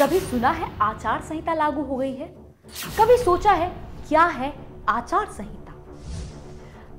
कभी सुना है आचार संहिता लागू हो गई है? कभी सोचा है क्या है आचार संहिता?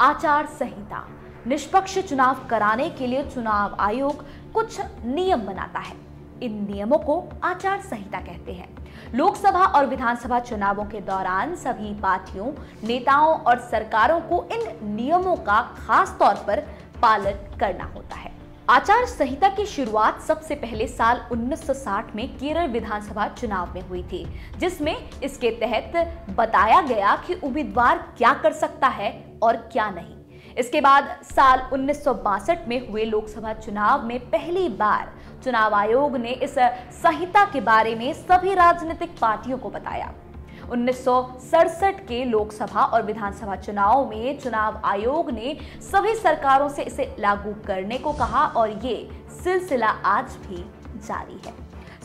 आचार संहिता निष्पक्ष चुनाव कराने के लिए चुनाव आयोग कुछ नियम बनाता है। इन नियमों को आचार संहिता कहते हैं। लोकसभा और विधानसभा चुनावों के दौरान सभी पार्टियों, नेताओं और सरकारों को इन नियमों का खास तौर पर पालन करना होता है। आचार संहिता की शुरुआत सबसे पहले साल 1960 में केरल विधानसभा चुनाव में हुई थी, जिसमें इसके तहत बताया गया कि उम्मीदवार क्या कर सकता है और क्या नहीं। इसके बाद साल 1962 में हुए लोकसभा चुनाव में पहली बार चुनाव आयोग ने इस संहिता के बारे में सभी राजनीतिक पार्टियों को बताया। उन्नीस सौ सड़सठ के लोकसभा और विधानसभा चुनाव में चुनाव आयोग ने सभी सरकारों से इसे लागू करने को कहा और ये सिलसिला आज भी जारी है।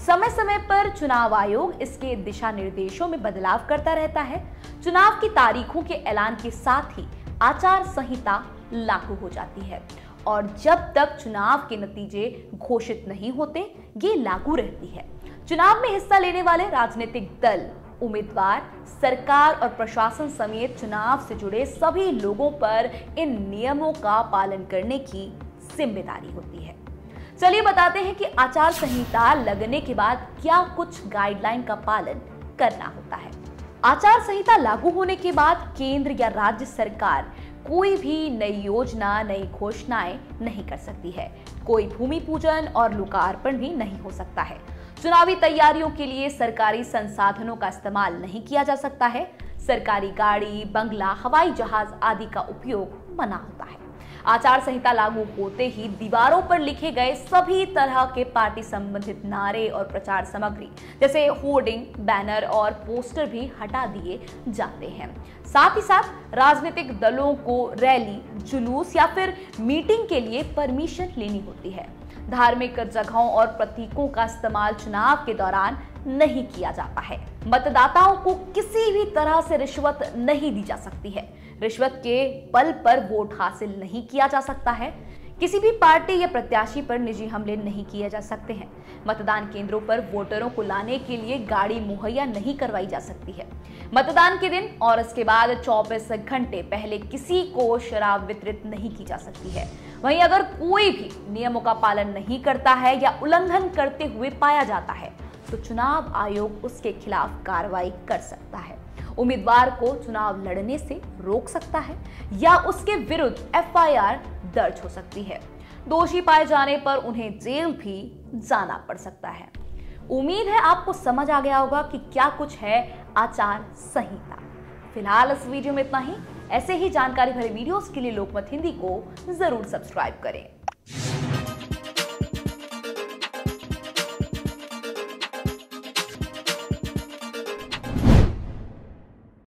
समय समय पर चुनाव आयोग इसके दिशा निर्देशों में बदलाव करता रहता है। चुनाव की तारीखों के ऐलान के साथ ही आचार संहिता लागू हो जाती है और जब तक चुनाव के नतीजे घोषित नहीं होते, ये लागू रहती है। चुनाव में हिस्सा लेने वाले राजनीतिक दल उम्मीदवार, सरकार और प्रशासन समेत चुनाव से जुड़े सभी लोगों पर इन नियमों का पालन करने की ज़िम्मेदारी होती है। चलिए बताते हैं कि आचार संहिता लगने के बाद क्या कुछ गाइडलाइन का पालन करना होता है। आचार संहिता लागू होने के बाद केंद्र या राज्य सरकार कोई भी नई योजना, नई घोषणाएँ नहीं कर सकती है। कोई भूमि पूजन और लोकार्पण भी नहीं हो सकता है। चुनावी तैयारियों के लिए सरकारी संसाधनों का इस्तेमाल नहीं किया जा सकता है। सरकारी गाड़ी, बंगला, हवाई जहाज़ आदि का उपयोग मना होता है। आचार संहिता लागू होते ही दीवारों पर लिखे गए सभी तरह के पार्टी संबंधित नारे और प्रचार सामग्री, जैसे होर्डिंग, बैनर और पोस्टर भी हटा दिए जाते हैं। साथ ही साथ राजनीतिक दलों को रैली, जुलूस या फिर मीटिंग के लिए परमिशन लेनी होती है। धार्मिक जगहों और प्रतीकों का इस्तेमाल चुनाव के दौरान नहीं किया जाता है। मतदाताओं को किसी भी तरह से रिश्वत नहीं दी जा सकती है। रिश्वत के बल पर वोट हासिल नहीं किया जा सकता है। किसी भी पार्टी या प्रत्याशी पर निजी हमले नहीं किए जा सकते हैं। मतदान केंद्रों पर वोटरों को लाने के लिए गाड़ी मुहैया नहीं करवाई जा सकती है। मतदान के दिन और इसके बाद 24 घंटे पहले किसी को शराब वितरित नहीं की जा सकती है। वहीं अगर कोई भी नियमों का पालन नहीं करता है या उल्लंघन करते हुए पाया जाता है तो चुनाव आयोग उसके खिलाफ कार्रवाई कर सकता है। उम्मीदवार को चुनाव लड़ने से रोक सकता है या उसके विरुद्ध एफआईआर दर्ज हो सकती है। दोषी पाए जाने पर उन्हें जेल भी जाना पड़ सकता है। उम्मीद है आपको समझ आ गया होगा कि क्या कुछ है आचार संहिता। फ़िलहाल इस वीडियो में इतना ही। ऐसे ही जानकारी भरे वीडियोस के लिए लोकमत हिंदी को ज़रूर सब्सक्राइब करें।